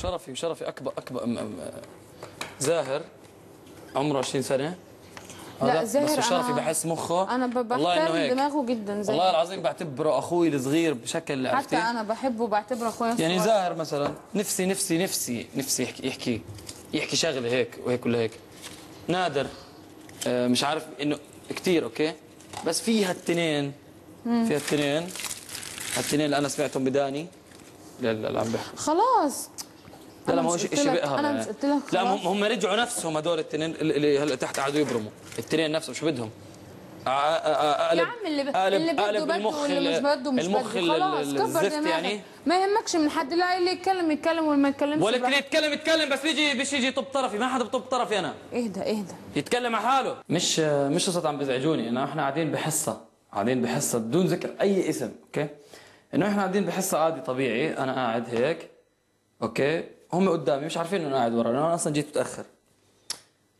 وشرفي وشرفي أكبر أكبر م- م- زاهر عمره 20 سنة. لا، زاهر بس وشرفي أنا- بحس مخه. أنا بحترم دماغه جدا زي والله العظيم بعتبره أخوي الصغير بشكل حتى عرفتي أنا بحبه وبعتبره اخويا يعني الصغير. زاهر مثلا نفسي نفسي نفسي نفسي يحكي يحكي يحكي شغلة هيك وهيك ولا هيك. نادر. آه، مش عارف إنه كثير أوكي؟ بس في هالتنين في هالتنين هالتنين اللي أنا سمعتهم بداني لا لا لا عم بحكي. خلاص. لا ما هو مش أنا يعني. مش قلت لك لا؟ هم رجعوا نفسهم هدول التنين اللي هلا تحت قعدوا يبرموا. التنين نفسهم شو بدهم؟ آ- آ- آ- يا قلب- عم اللي ب... قلب- اللي بده قلب بده واللي مش بده مش المخ بده. خلاص كبر يعني؟ ما يهمكش من حد لا اللي يتكلم يتكلم واللي ما يتكلمش ولا. كده يتكلم يتكلم بس بيجي بيجي يجي طب طرفي. ما حدا بطب طرفي أنا. اهدى اهدى. يتكلم على حاله. مش مش قصة عم بيزعجوني إنه إحنا قاعدين بحصة قاعدين بحصة بدون ذكر أي اسم okay؟ إنه إحنا قاعدين بحصة عادي طبيعي أنا قاعد هيك okay؟ هم قدامي مش عارفين إنه قاعد ورا لأنه أنا أصلا جيت متأخر.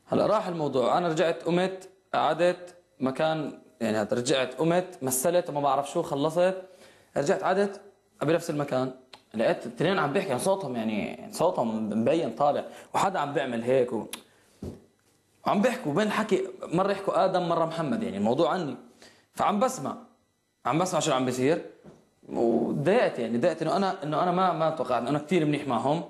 هلأ راح الموضوع. أنا رجعت قمت قعدت مكان يعني رجعت قمت مثلت وما بعرف شو خلصت. رجعت قعدت بنفس المكان. لقيت الاثنين عم بيحكي عن صوتهم يعني صوتهم مبين طالع وحدا عم بيعمل هيك و... بيحكوا بين الحكي مرة يحكوا آدم مرة محمد يعني الموضوع عني. فعم بسمع عم بسمع شو عم بيصير. وتضايقت يعني تضايقت إنه أنا إنه أنا ما ما توقعت إنه أنا كثير منيح معهم.